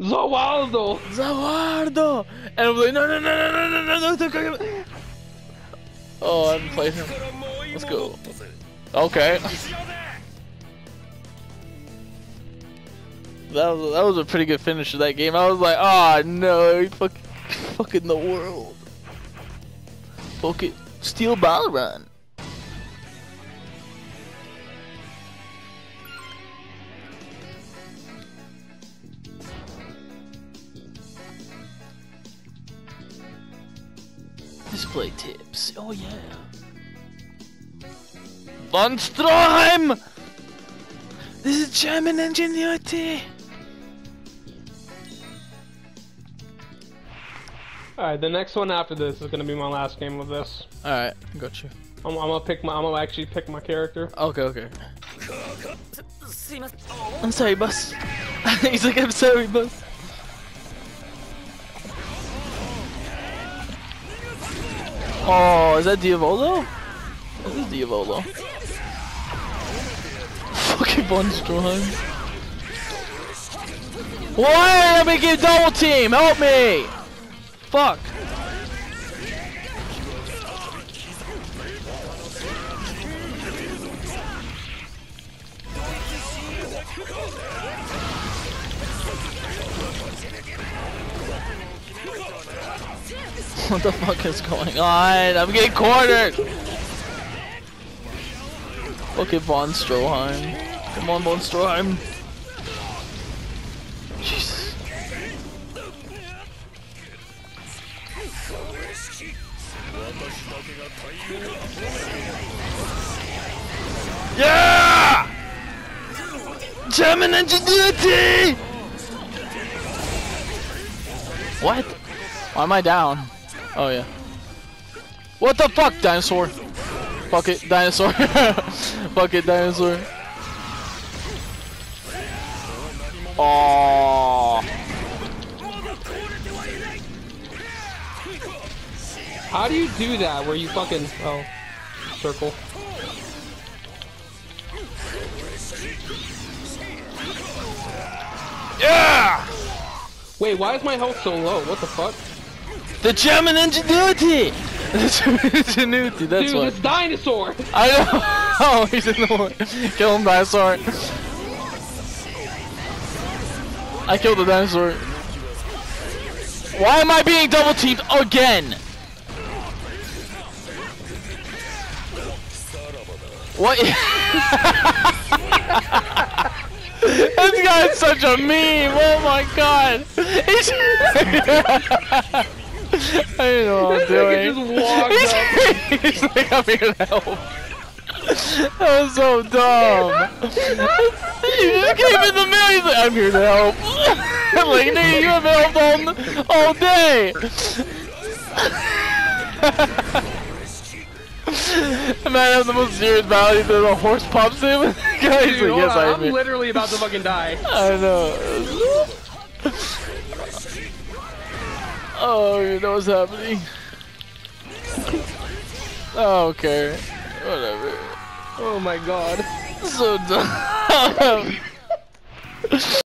Zawaldo! Zawardo! And I'm like, no, no, no, no, no, no, no, no, no. Oh, I haven't played him. Let's go. Okay. That was that was a pretty good finish of that game. I was like, oh no, he fucking fucking the world. Fucking Steel Ball Run. Display tips. Oh yeah. Von Stroheim! This is German ingenuity! Alright, the next one after this is gonna be my last game with this. Alright, got you. I'm, I'm gonna pick my. I'm gonna actually pick my character. Okay, okay. I'm sorry, boss. He's like, I'm sorry, boss. Oh, is that Diavolo? This is Diavolo. Fucking Von Stroheim. Why I making a double team? Help me! Fuck. What the fuck is going on? I'm getting cornered! Okay, Von Stroheim. Come on, Von Stroheim. Jesus. Yeah! German ingenuity! What? Why am I down? Oh yeah. What the fuck, dinosaur? Fuck it, dinosaur. fuck it, dinosaur. Oh. How do you do that? Where you fucking oh, circle. Yeah! Wait, why is my health so low? What the fuck? The German ingenuity! The German ingenuity, that's Dude, what. this dinosaur! I know! Oh, he's in the way. Kill him, dinosaur. I killed the dinosaur. Why am I being double teamed again? What? this guy's such a meme. Oh my god. I don't know what I'm doing. Just walked. He's like, I'm here to help. That was so dumb. you just came in the middle. He's like, I'm here to help. I'm like, nigga, you haven't helped all, all day. Man, I have the most serious battle. Then the horse pops in. Guys, like, yes, I'm am. literally about to fucking die. I know. Oh, you know what's happening. Oh, okay. Whatever. Oh my god. So dumb.